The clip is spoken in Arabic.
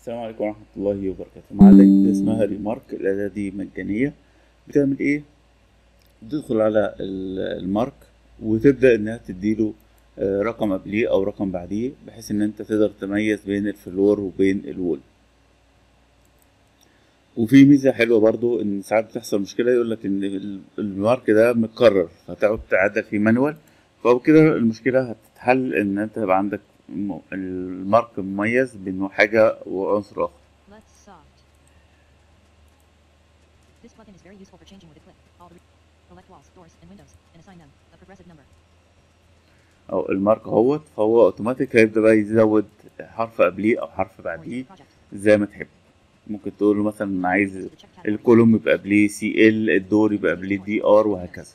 السلام عليكم ورحمة الله وبركاته. جديدة اسمها ReMark الأداة دي مجانية. بتعمل إيه؟ بتدخل على ال- ال mark وتبدأ إنها تديله آه، رقم قبليه أو رقم بعديه بحيث إن أنت تقدر تميز بين ال floor وبين ال wall. وفي ميزة حلوة برضو إن ساعات بتحصل مشكلة يقولك إن ال- ال mark ده متكرر فتقعد تعدل فيه manual فبكده المشكلة هتتحل إن أنت يبقى عندك ال mark مميز بإنه حاجة وعنصر آخر. Let's soft. This plugin is very useful for changing with a click. All the re- select walls, doors, and windows, and assign them a progressive number. أو ال mark اهوت فهو أوتوماتيك هيبدأ بقى يزود حرف قبليه أو حرف بعديه. زي ما تحب ممكن تقول له مثلا عايز. ال column يبقى قبليه C ال door يبقى قبليه DR وهكذا